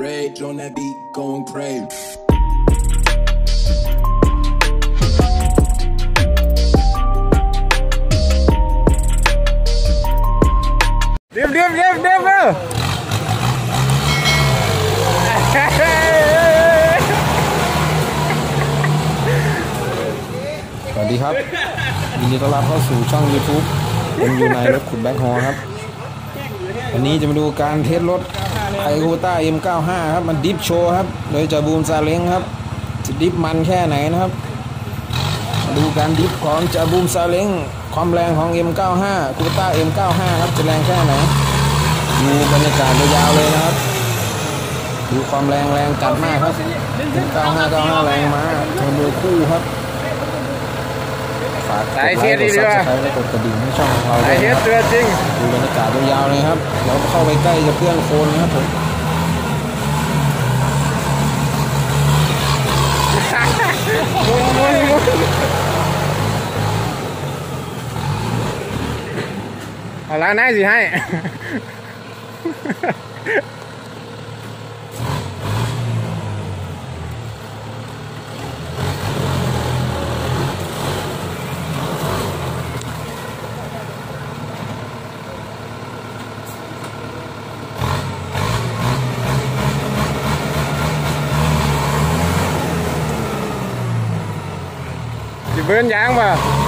Rage on that beat, going crazy. เรียบเรียบเรียบเรียบเร็วสวัสดีครับยินดีต้อนรับเข้าสู่ช่อง YouTube ผมอยู่ในรถขุดแบ็คฮอครับ วันนี้จะมาดูการ test รถ ไอ Kubota M95 ครับ มัน drift โชว์ครับ โดยจ่าบูมซาเล้งครับจะ drift มันแค่ไหนนะครับ ดูการ drift ของจ่าบูมซาเล้งความแรงของ M95 Kubota M95 ครับจะแรงแค่ไหนดูบรรยากาศยาวเลยนะครับ ดูความแรงแรงจัดมากครับ M95 95แรงมาเทอร์โบคู่ครับ ฝากกดไลค์กด subscribe และกดกระดิ่งให้ช่องของเราด้วยนะครับดูบรรยากาศยาวๆเลยครับเราเข้าไปใกล้จะเพื่อนโคนนะครับผมเอาล้างหน้าสิให้ จะเ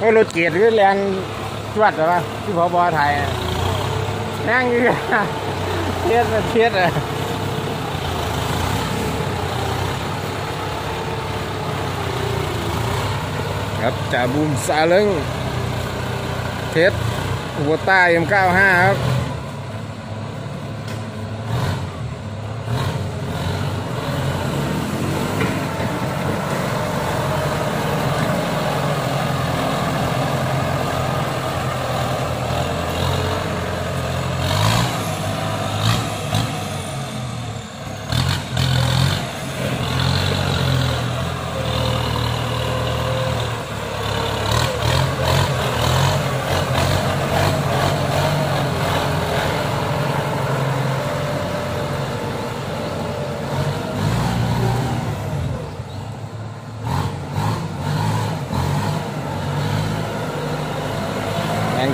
บิ้รถเกียร์หรือแรงจวดหรอวะที่พอบอไทยนั่งอยู่เทียดเทียดอะครับจ่าบูมซาเล้งเทสหัวใต้ M95 ครับ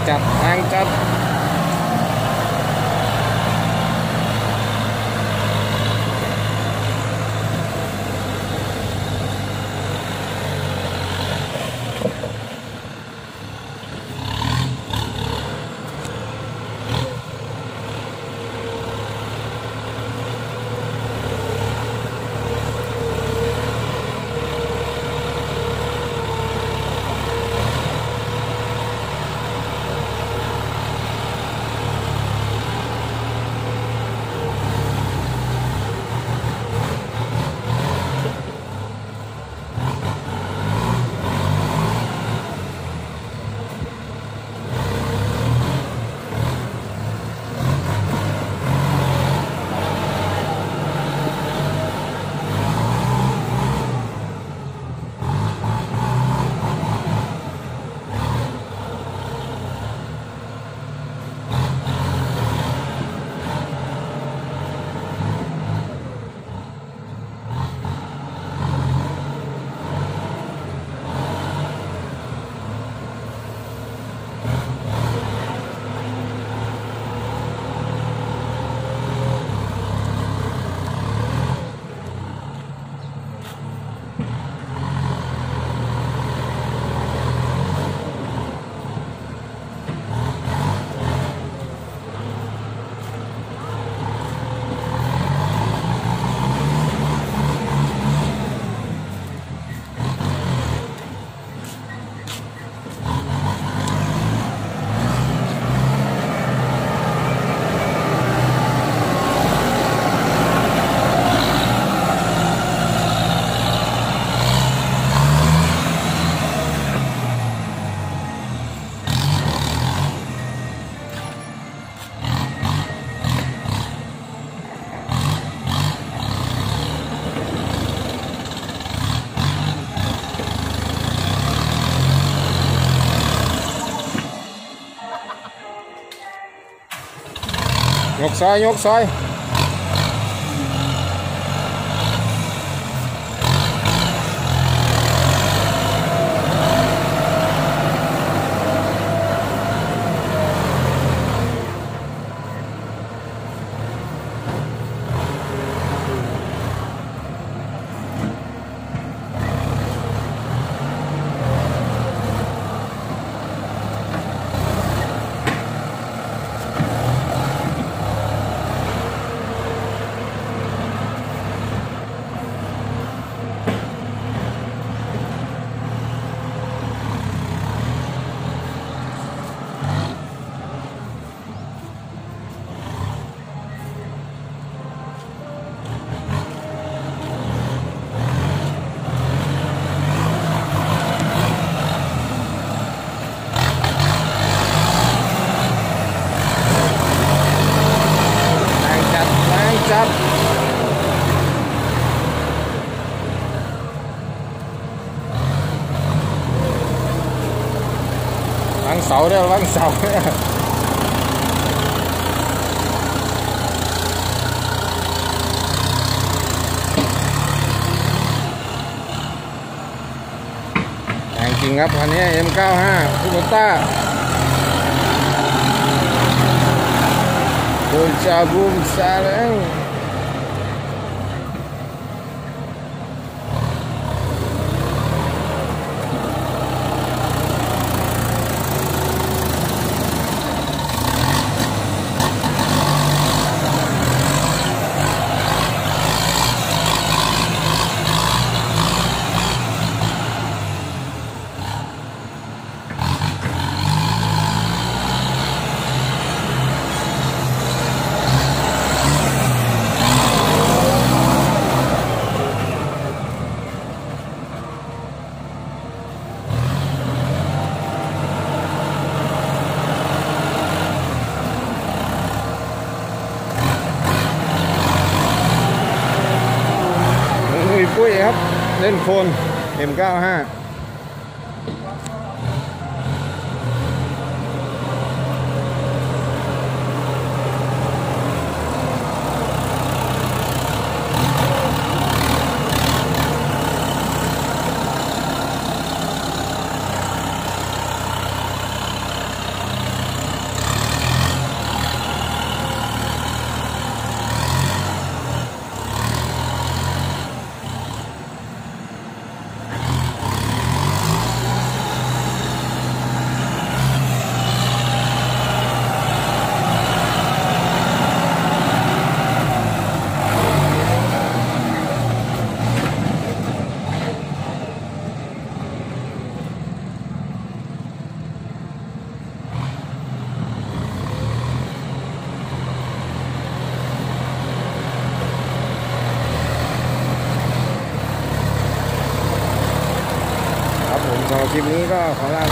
แร ยกซ้ายยกซ้ายแรงจัดแรงจัดวางเสาด้วยวางเสาด้วยแรงจริ งครับคันนี้ M95 คูโบต้า Bocah boom sarang. Người ปุ้ยครับ เล่นโคน M95 ลิปนี้ก็ขอลา